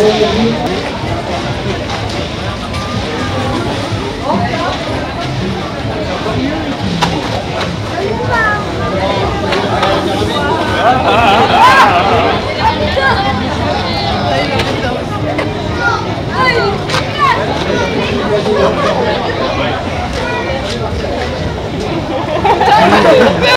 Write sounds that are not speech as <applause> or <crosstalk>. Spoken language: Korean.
아, Oh, <laughs>